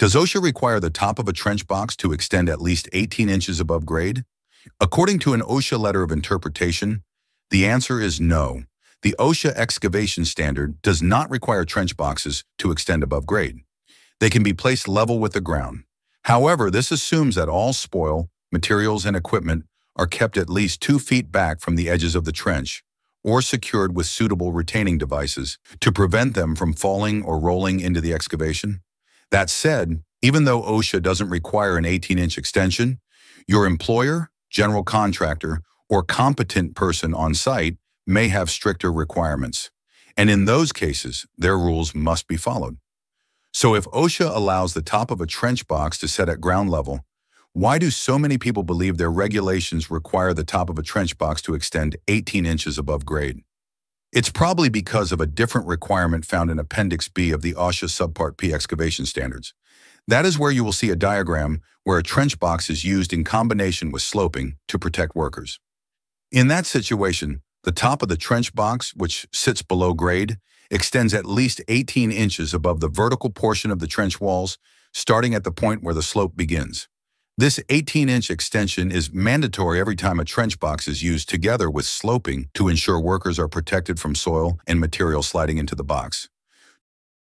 Does OSHA require the top of a trench box to extend at least 18 inches above grade? According to an OSHA letter of interpretation, the answer is no. The OSHA excavation standard does not require trench boxes to extend above grade. They can be placed level with the ground. However, this assumes that all spoil, materials, and equipment are kept at least two feet back from the edges of the trench or secured with suitable retaining devices to prevent them from falling or rolling into the excavation. That said, even though OSHA doesn't require an 18-inch extension, your employer, general contractor, or competent person on site may have stricter requirements. And in those cases, their rules must be followed. So if OSHA allows the top of a trench box to set at ground level, why do so many people believe their regulations require the top of a trench box to extend 18 inches above grade? It's probably because of a different requirement found in Appendix B of the OSHA Subpart P excavation standards. That is where you will see a diagram where a trench box is used in combination with sloping to protect workers. In that situation, the top of the trench box, which sits below grade, extends at least 18 inches above the vertical portion of the trench walls, starting at the point where the slope begins. This 18-inch extension is mandatory every time a trench box is used together with sloping to ensure workers are protected from soil and material sliding into the box.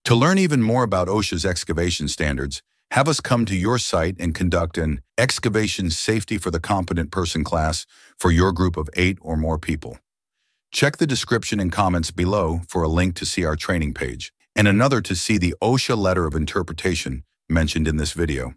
To learn even more about OSHA's excavation standards, have us come to your site and conduct an excavation safety for the competent person class for your group of eight or more people. Check the description and comments below for a link to see our training page and another to see the OSHA letter of interpretation mentioned in this video.